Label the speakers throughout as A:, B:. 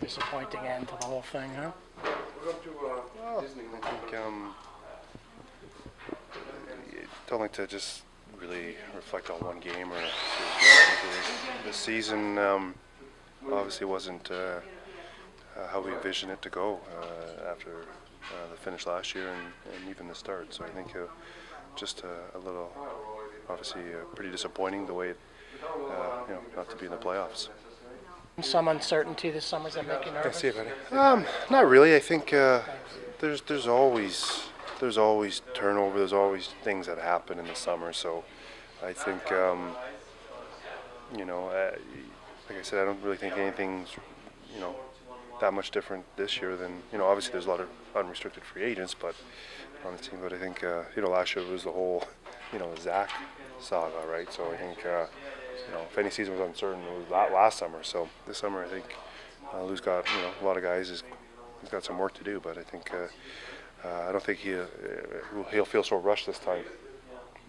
A: disappointing end to the whole thing, huh?
B: I think um, don't like to just really reflect on one game or I think it was- the season. Um, obviously wasn't uh, uh, how we envisioned it to go uh, after uh, the finish last year and, and even the start. So I think uh, just a, a little, obviously, uh, pretty disappointing the way it, uh, you know, not to be in the playoffs.
A: Some uncertainty this summer, does that make you nervous?
B: See you, buddy. Um, not really. I think uh, there's there's always there's always turnover. There's always things that happen in the summer. So I think um, you know, uh, like I said, I don't really think anything's you know that much different this year than you know. Obviously, there's a lot of unrestricted free agents, but on the team. But I think uh, you know last year was the whole you know Zach saga, right? So I think uh, you know if any season was uncertain, it was that last summer. So this summer, I think uh, Lou's got you know a lot of guys. Is, he's got some work to do, but I think uh, uh, I don't think he uh, he'll feel so rushed this time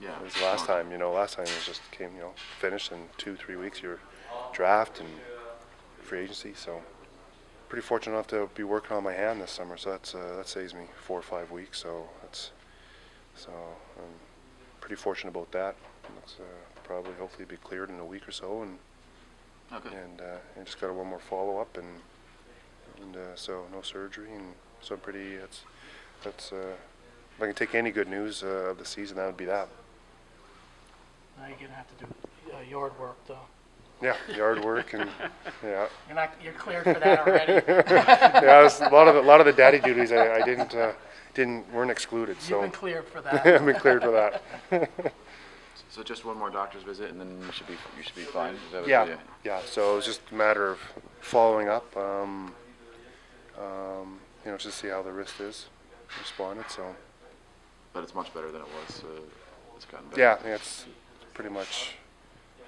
C: Yeah.
B: as last time. You know, last time it just came you know finished in two three weeks. Your draft and free agency. So pretty fortunate enough to be working on my hand this summer. So that's uh, that saves me four or five weeks. So that's so I'm pretty fortunate about that. It's uh, probably hopefully be cleared in a week or so, and
C: Okay.
B: and uh, and just got one more follow up, and and uh, so no surgery, and so I'm pretty. That's that's. Uh, if I can take any good news uh, of the season, that would be that.
A: Now you're gonna have to do uh, yard work, though.
B: Yeah, yard work and yeah,
A: You're not, you're cleared for that already.
B: yeah. it's a lot of the, a lot of the daddy duties I, I didn't uh, didn't weren't excluded.
A: You've
B: So
A: been cleared for
B: I've
A: that.
B: been cleared for that.
C: So just one more doctor's visit, and then you should be you should be fine. Is that what
B: Yeah,
C: you-
B: yeah. So it was just a matter of following up, um, um, you know, just to see how the wrist is responded. So
C: But it's much better than it was. Uh, it's gotten better.
B: yeah, I think it's pretty much,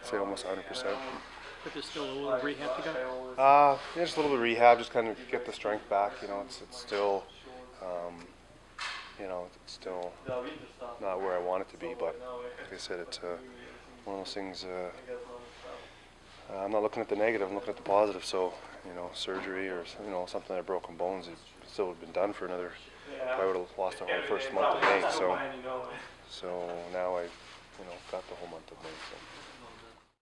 B: I'd say almost 100 percent.
A: But there's still a little rehab to go?
B: Uh, yeah, just a little bit of rehab, just kind of get the strength back. You know, it's it's still, um, you know, it's still not where I want it to be. But like I said, it's uh, one of those things. Uh, uh, I'm not looking at the negative. I'm looking at the positive. So, you know, surgery or you know something like broken bones, it still would have been done for another. I would have lost the whole first month of May. So, so now I, you know, got the whole month of May. So.